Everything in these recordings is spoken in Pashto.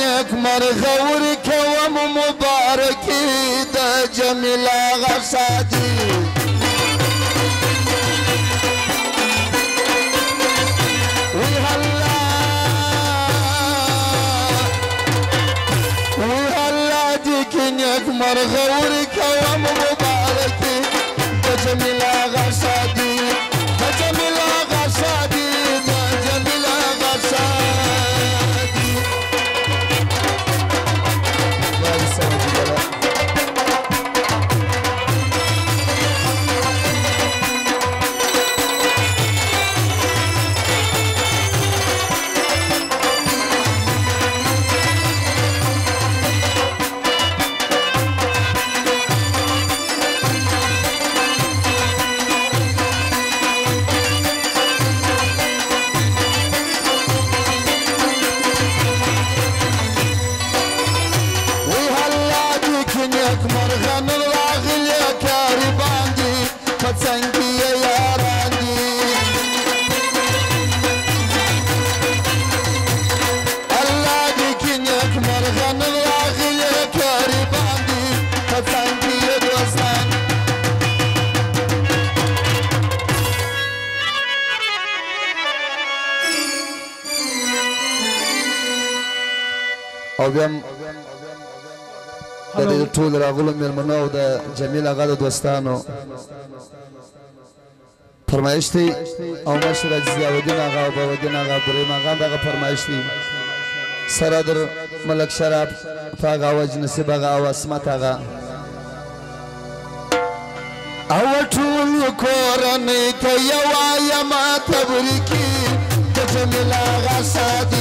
يكمر ثورك وام مبارك ده جميل غصادي وهلا وهلا ديك يكمر ثورك وام مبارك او بیا د دې ټول راغلو مېلمنو او د جمیل اغا د دوستانو فرمایش دی او مشر ضیاء الدین اغا او باودین اغا عبدالرحیم اغا دغه فرمایش دی سره در ملک شراب فاغ اوج نصیب اغا او اسمت اغا او ټول کورنۍ ته یو آیما تبریکي د جمیل اغا سادی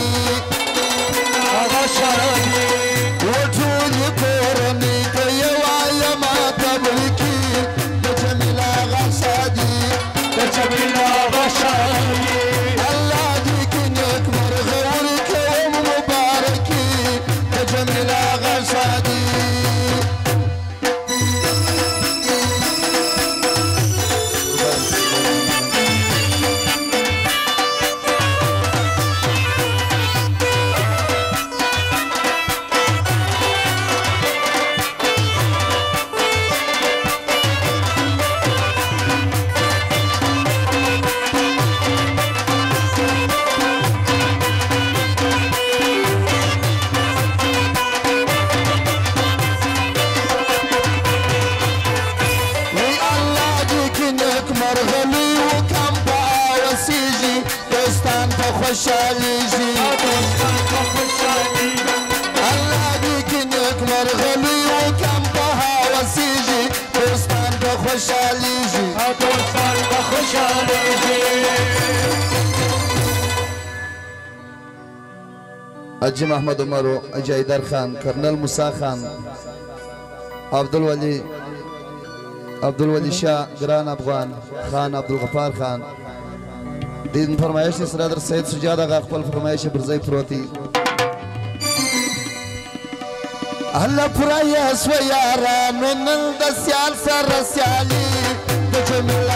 خوشحالی شي الله دې کې نیک مرغلي وکم په هوسېږي دوستان به خوشحالي شي دوستان به خوشحالي شي اجي محمد عمرو اجي ایدر خان کرنل موسی خان عبدالولی عبدالولی شاه ګران افغان خان عبدالغفار خان دین فرمایش سره در سید سجاد هغه خپل فرمایش پر ځای پروتي الله پرای اسو یارا نن د سیال سره سیالي د جمیل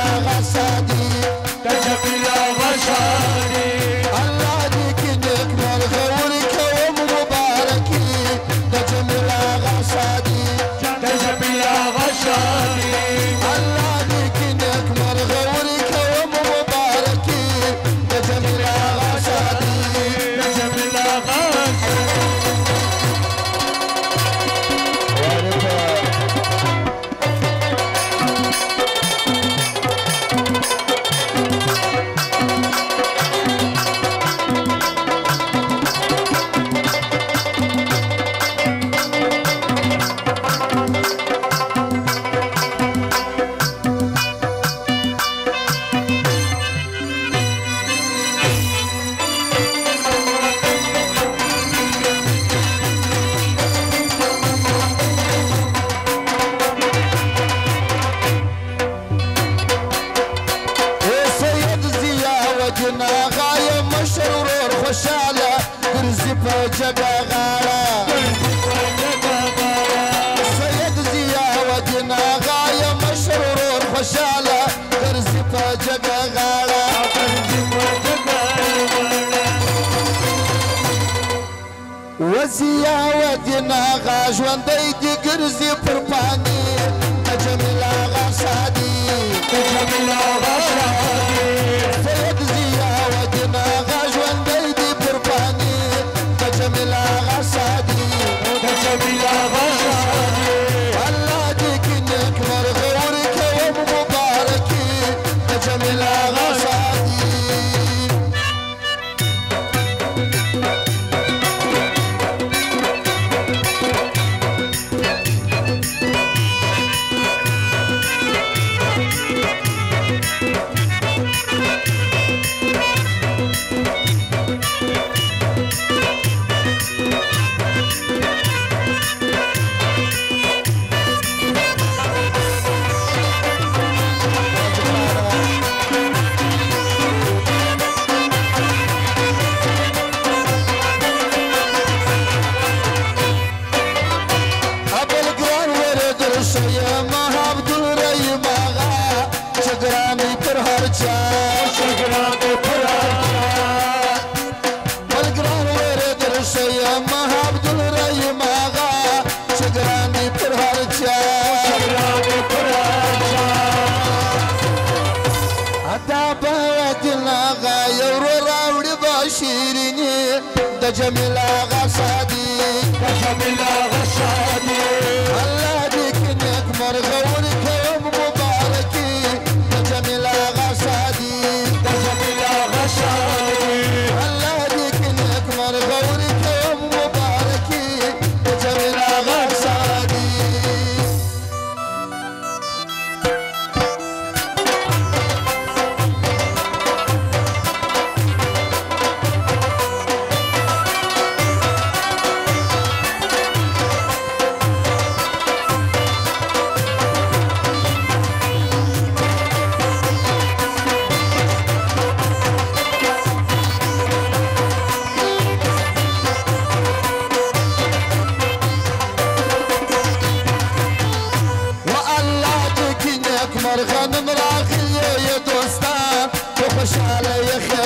خوشاله ګرځي په جګه غاړه سید زیا ودین آغا یم مشر خوشاله ګرځي په جګه غاړه وزیا ودین آغا ژوندی دی ګرځي آغا شادي تجمل آغا شادي شمل غشادي يا شمل غشادي